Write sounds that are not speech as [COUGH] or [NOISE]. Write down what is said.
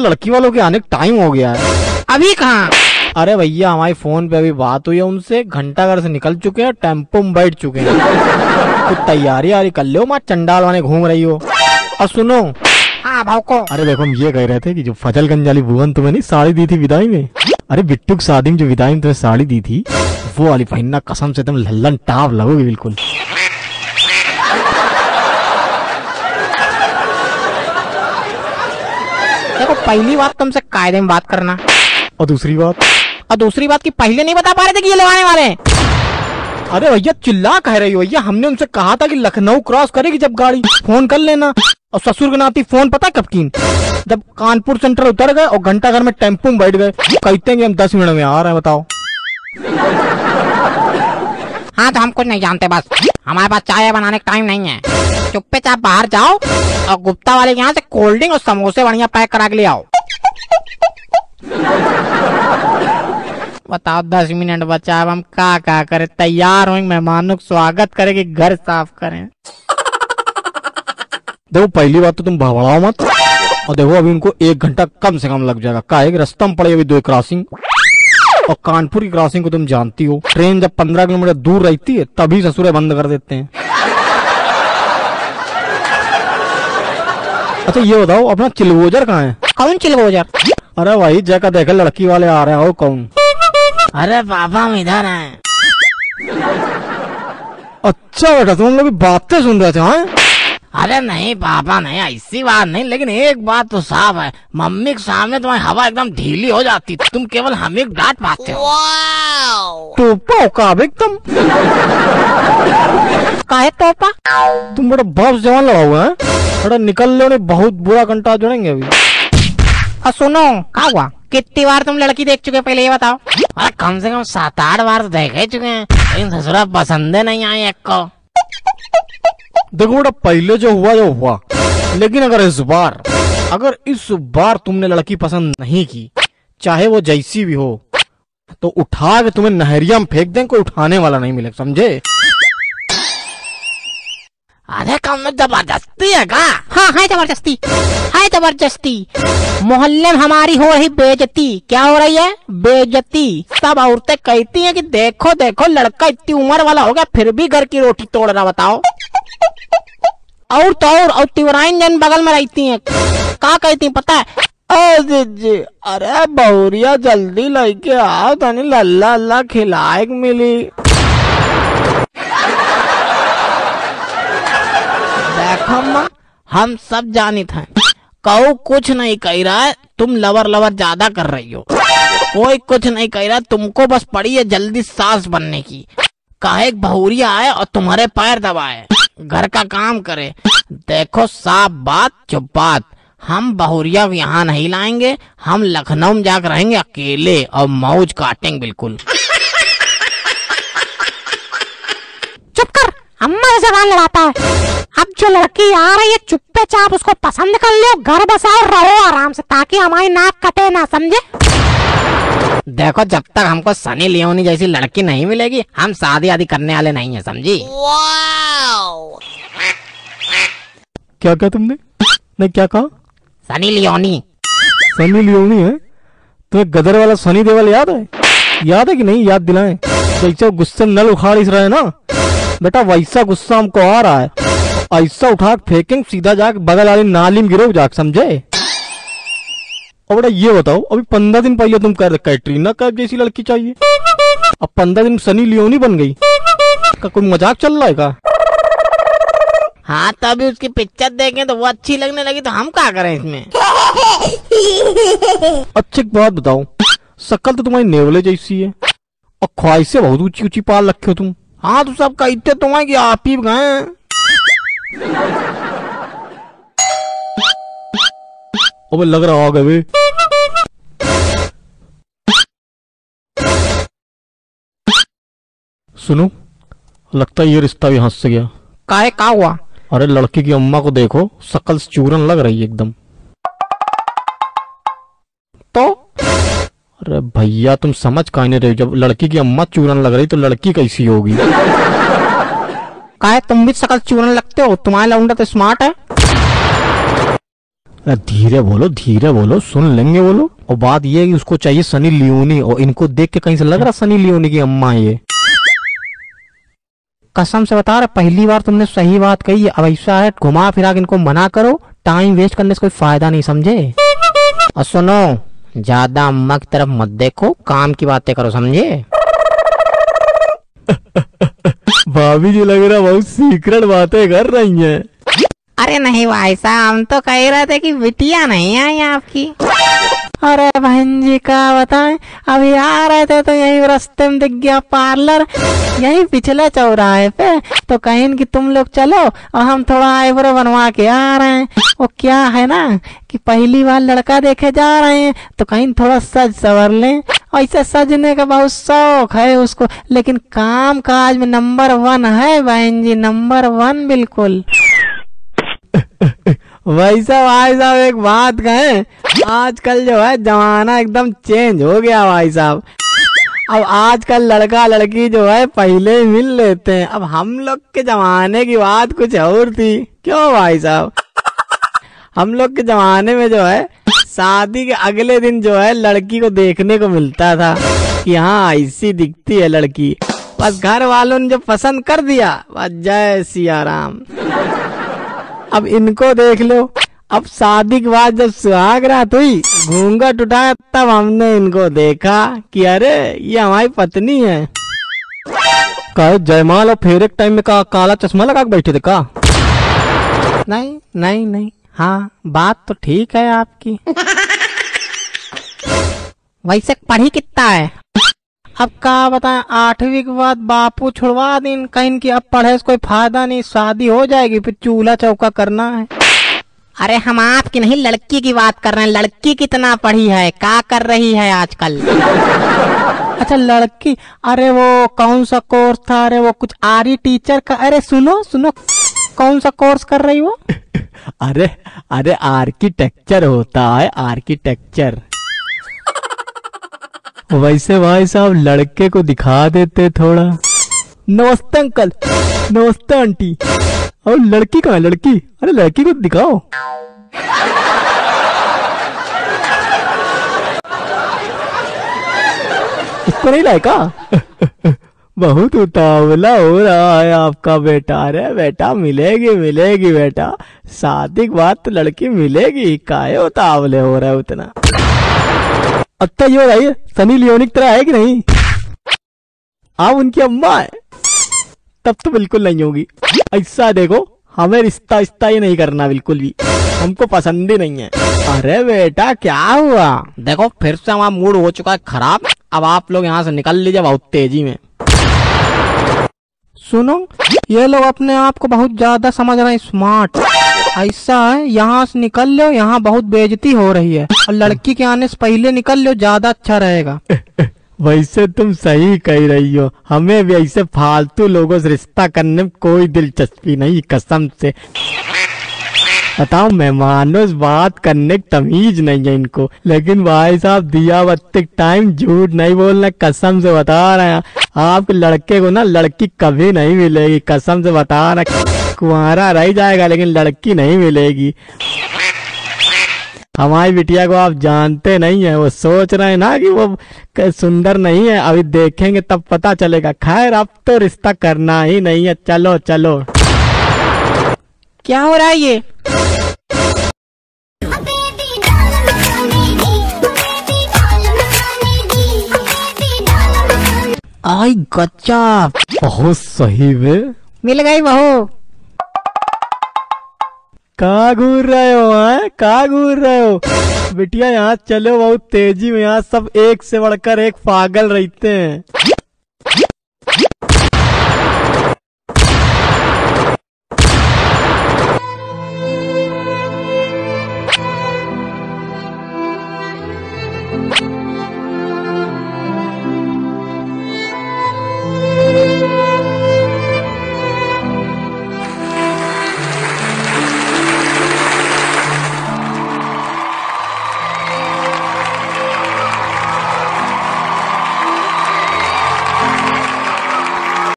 लड़की वालों के आने का टाइम हो गया है। अभी कहाँ? अरे भैया हमारी फ़ोन पे अभी बात हुई है उनसे घंटा घर से निकल चुके हैं टेंपो में बैठ चुके हैं। कुछ तैयारी आरी कर लो माँ चंडाल वाले घूम रही हो। और सुनो। हाँ भाव को। अरे देखो हम ये कह रहे थे कि जो फजलगंज वाली भुवन तुम्हें नहीं साड़ी दी थी विदाई में। अरे बिट्टू की शादी में जो विदाई में तुम्हें साड़ी दी थी वो वाली पहनना कसम से तुम लल्लन टाप लगोगे बिल्कुल। देखो पहली बात तुमसे कायदे में बात करना। और दूसरी बात? और दूसरी बात की पहले नहीं बता पा रहे थे कि ये लगाने वाले हैं? अरे भैया चिल्ला कह रही हो भैया। हमने उनसे कहा था कि लखनऊ क्रॉस करेगी जब गाड़ी फ़ोन कर लेना। और ससुर के नाती फ़ोन पता कब की जब कानपुर सेंट्रल उतर गए और घंटा घर में टेंपो में बैठ गए। कहते हैं कि हम दस मिनट में आ रहे हैं बताओ। हाँ तो हम कुछ नहीं जानते बस। हमारे पास चाय बनाने का टाइम नहीं है। चुप्पे चाप बाहर जाओ और गुप्ता वाले यहाँ से कोल्ड ड्रिंक और समोसे बढ़िया पैक करा के ले आओ। बताओ, दस मिनट बचा, अब हम का का करें? तैयार हो मेहमानों का स्वागत करें कि घर साफ़ करें। देखो, पहली बात तो तुम भड़बड़ाओ मत। और देखो, अभी उनको एक घंटा कम से कम लग जाएगा। का एक रास्ता में पड़े अभी दो क्रॉसिंग और कानपुर की क्रॉसिंग को तुम जानती हो। ट्रेन जब पंद्रह किलोमीटर दूर रहती है तभी ससुरे बंद कर देते हैं। अच्छा ये बताओ अपना चिलगोजर कहाँ है? कौन चिलगोजर अरे भाई जैका देखा लड़की वाले आ रहे हैं हो कौन? अरे बाबा हम इधर हैं। अच्छा बेटा तुम लोग बातें सुन रहे थे हाँ? अरे नहीं पापा नहीं ऐसी बात नहीं लेकिन एक बात तो साफ़ है। मम्मी के सामने तुम्हारी हवा एकदम ढीली हो जाती तुम केवल हमें डांट पाते हो। टोपा काबिक तुम काहे टोपा तुम बड़ा बाप जवान लगा हुआ है। बड़ा निकल लो नहीं बहुत बुरा घंटा जोड़ेंगे अभी। और सुनो क्या हुआ? कितनी बार तुम लड़की देख चुके पहले ये बताओ। अरे कम से कम सात आठ बार तो देख ही चुके हैं। लेकिन ससुरा पसंद नहीं आई एक को। देखो बेटा पहले जो हुआ जो हुआ। लेकिन अगर इस बार अगर इस बार तुमने लड़की पसंद नहीं की चाहे वो जैसी भी हो तो उठा के तुम्हें नहरिया में फेंक दें कोई उठाने वाला नहीं मिलेगा समझे? अरे कम में ज़बरदस्ती है का? हाँ है ज़बरदस्ती है ज़बरदस्ती। मोहल्ले में हमारी हो रही बेजती क्या हो रही है? बेजती सब औरतें कहती हैं कि देखो देखो लड़का इतनी उम्र वाला हो गया फिर भी घर की रोटी तोड़ रहा बताओ। और तो और और तिवराइन जन बगल में रहती हैं। क्या कहती हैं पता है? अरे जी अरे बहुरिया, जल्दी लेके आओ, तनी लल्ला अल्लाह खिलाए मिली। देखो अम्मा, हम सब जानित हैं। कहो, कुछ नहीं कह रहा है, तुम लवर लवर ज़्यादा कर रही हो। कोई कुछ नहीं कह रहा, तुमको बस पड़ी है जल्दी सास बनने की। काहे बहुरिया आए और तुम्हारे पैर दबाए। घर का काम करे। देखो साफ़ बात चुप बात। हम बहुरिया यहाँ नहीं लाएँगे। हम लखनऊ में जाकर रहेंगे अकेले और मौज काटेंगे बिल्कुल। चुप कर। अम्मा से जबान लड़ाता है। अब जो लड़की आ रही है चुप्पे चाप उसको पसंद कर लो घर बसाओ रहो आराम से ताकि हमारी नाक कटे ना समझे? देखो जब तक हमको सनी लियोनी जैसी लड़की नहीं मिलेगी हम शादी आदि करने वाले नहीं है समझी? क्या कहा तुमने? नहीं क्या कहा? सनी लियोनी। सनी लियोनी है? तुम्हें गदर वाला सनी देवल याद है? याद है कि नहीं? याद दिलाएँ। जैसे गुस्से नल उखाड़ इस रहा है ना। बेटा वैसा गुस्सा हमको आ रहा है। ऐसा उठा फेंकेंगे सीधा जाके बगल वाली नाली में गिरो जाके समझे? और बेटा ये बताओ अभी पंद्रह दिन पहले तुम कह रहे कैटरीना कैफ जैसी लड़की चाहिए। अब पंद्रह दिन सनी लियोनी बन गई। का कोई मज़ाक चल रहा है का? हाँ तो अभी उसकी पिक्चर देखें तो वो अच्छी लगने लगी तो हम क्या करें इसमें? [LAUGHS] अच्छी एक बात बताओ शक्ल तो तुम्हारी नेवले जैसी है और ख्वाहिशें बहुत ऊँची ऊँची पाल रखे हो तुम। हाँ तो सब कहते तुम्हें कि आप ही गए। अब लग रहा होगा वे सुनो लगता है ये रिश्ता भी हंस से गया। काहे का हुआ? अरे, लड़की की अम्मा को देखो, शकल से चूरन लग रही है एकदम। तो? अरे भैया, तुम समझ का नहीं रहे जब लड़की की अम्मा चूरन लग रही तो लड़की कैसी होगी? तुम भी सकल चूरन लगते हो, तुम्हारा लौंडा तो स्मार्ट है। धीरे बोलो धीरे बोलो, सुन लेंगे बोलो और बात ये है कि उसको चाहिए सनी लियोनी, और इनको देख के कहीं से लग रहा सनी लियोनी की अम्मा ये। कसम से बता रहा पहली बार तुमने सही बात कही है अब ऐसा है घुमा फिरा के इनको मना करो टाइम वेस्ट करने से कोई फ़ायदा नहीं समझे? और सुनो ज़्यादा अम्मा की तरफ़ मत देखो काम की बातें करो समझे? भाभी जी लग रहा बहुत सीक्रेट बातें कर रही हैं। अरे नहीं भाई साहब हम तो कह रहे थे कि बिटिया नहीं आई आपकी। अरे बहन जी का बताएँ, अभी आ रहे थे तो यही रास्ते में दिख गया पार्लर, यही पिछले चौराहे पे। तो कहीं कि तुम लोग चलो, और हम थोड़ा आईब्रो बनवा के आ रहे हैं। वो क्या है ना, कि पहली बार लड़का देखे जा रहे हैं तो कहीं थोड़ा सज सवर लें। ऐसे सजने का बहुत शौक है उसको, लेकिन काम काज में नंबर वन है बहन जी नंबर वन बिल्कुल। भाई साहब भाई साहब, एक बात कहें, आजकल जो है, जमाना एकदम चेंज हो गया भाई साहब। अब आजकल लड़का लड़की जो है, पहले ही मिल लेते हैं। अब हम लोग के जमाने की बात कुछ और थी। क्यों भाई साहब? हम लोग के जमाने में जो है, शादी के अगले दिन जो है, लड़की को देखने को मिलता था कि हाँ ऐसी दिखती है लड़की। बस घर वालों ने जो पसंद कर दिया, बस जय सिया राम। अब इनको देख लो। अब शादी के बाद जब सुहाग रात हुई घूंघट उठाया तब हमने इनको देखा कि अरे ये हमारी पत्नी है। कहे जयमाल और फेरे के टाइम में का काला चश्मा लगा के बैठे थे का? नहीं नहीं नहीं। हाँ बात तो ठीक है आपकी। [LAUGHS] वैसे पढ़ी कितना है? अब का बताएँ आठवीं के बाद बापू छुड़वा दिन कहीं की अब पढ़े से कोई फ़ायदा नहीं शादी हो जाएगी फिर चूल्हा चौका करना है। अरे हम आपकी नहीं लड़की की बात कर रहे हैं लड़की कितना पढ़ी है क्या कर रही है आजकल? अच्छा लड़की अरे वो कौन सा कोर्स था अरे वो कुछ आरी टीचर का अरे सुनो सुनो कौन सा कोर्स कर रही वो? [LAUGHS] अरे अरे आर्किटेक्चर होता है आर्किटेक्चर। वैसे भाई साहब लड़के को दिखा देते थोड़ा। नमस्ते अंकल नमस्ते आंटी। और लड़की कहाँ है लड़की? अरे लड़की को दिखाओ। इसको नहीं लाए का? बहुत उतावला हो रहा है आपका बेटा। अरे बेटा मिलेगी मिलेगी बेटा। शादी के बाद तो लड़की मिलेगी काहे उतावले हो रहा है उतना अच्छा ये बताइए सनी लियोनी की तरह है कि नहीं? आप उनकी अम्मा है। तब तो बिल्कुल नहीं होगी। ऐसा देखो, हमें रिश्ता रिश्ता ही नहीं करना बिल्कुल भी। हमको पसंद ही नहीं है। अरे बेटा, क्या हुआ? देखो, फिर से हमारा मूड हो चुका है खराब। अब आप लोग यहाँ से निकल लीजिए बहुत तेज़ी में। सुनो, ये लोग अपने आप को बहुत ज़्यादा समझ रहे हैं स्मार्ट ऐसा है, यहाँ से निकल लो, यहाँ बहुत बेजती हो रही है। और लड़की के आने से पहले निकल लो, ज़्यादा अच्छा रहेगा। [LAUGHS] वैसे तुम सही कह रही हो। हमें भी ऐसे फालतू लोगों से रिश्ता करने में कोई दिलचस्पी नहीं, कसम से। बताओ, मेहमानों से बात करने की तमीज नहीं है इनको। लेकिन भाई साहब दिया बत्ती टाइम झूठ नहीं बोलना, कसम से बता रहे हैं। आपके लड़के को ना लड़की कभी नहीं मिलेगी, कसम से बता रहे कुंवारा रह जाएगा लेकिन लड़की नहीं मिलेगी। हमारी बिटिया को आप जानते नहीं है वो सोच रहे हैं ना कि वो सुंदर नहीं है अभी देखेंगे तब पता चलेगा। खैर अब तो रिश्ता करना ही नहीं है। चलो चलो। क्या हो रहा है ये? आई गजब बहुत सही वे। मिल गई बहू। कहाँ घूर रहे हो, हैं? कहाँ घूर रहे हो? बिटिया, यहाँ चलो बहुत तेज़ी में, यहाँ सब एक से बढ़कर एक पागल रहते हैं।